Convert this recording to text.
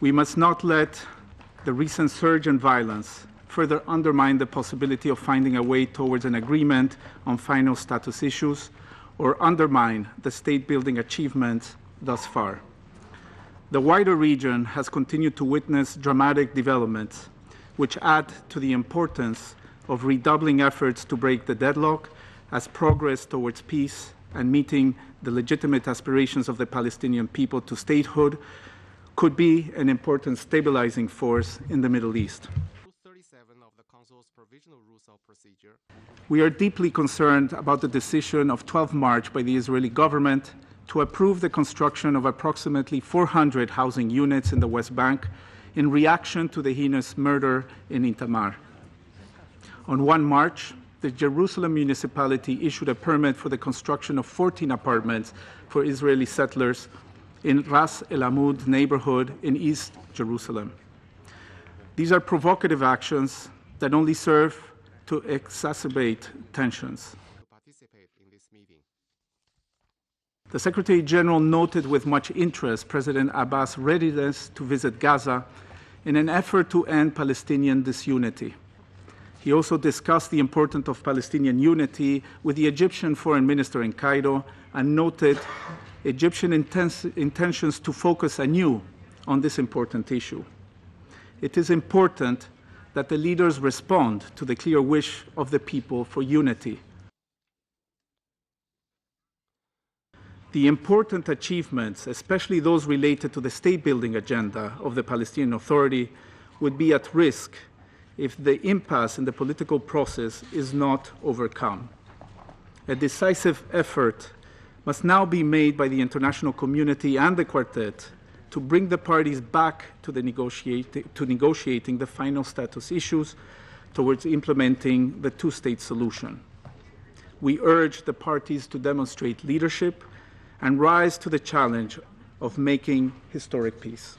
We must not let the recent surge in violence further undermine the possibility of finding a way towards an agreement on final status issues or undermine the state building achievements thus far. The wider region has continued to witness dramatic developments, which add to the importance of redoubling efforts to break the deadlock as progress towards peace and meeting the legitimate aspirations of the Palestinian people to statehood could be an important stabilizing force in the Middle East. We are deeply concerned about the decision of 12 March by the Israeli government to approve the construction of approximately 400 housing units in the West Bank in reaction to the heinous murder in Itamar. On 1 March, the Jerusalem municipality issued a permit for the construction of 14 apartments for Israeli settlers in Ras El Amud neighborhood in East Jerusalem. These are provocative actions that only serve to exacerbate tensions. The Secretary General noted with much interest President Abbas' readiness to visit Gaza in an effort to end Palestinian disunity. He also discussed the importance of Palestinian unity with the Egyptian foreign minister in Cairo and noted Egyptian intentions to focus anew on this important issue. It is important that the leaders respond to the clear wish of the people for unity. The important achievements, especially those related to the state building agenda of the Palestinian Authority, would be at risk if the impasse in the political process is not overcome. A decisive effort must now be made by the international community and the quartet to bring the parties back to, to negotiating the final status issues towards implementing the two state solution. We urge the parties to demonstrate leadership and rise to the challenge of making historic peace.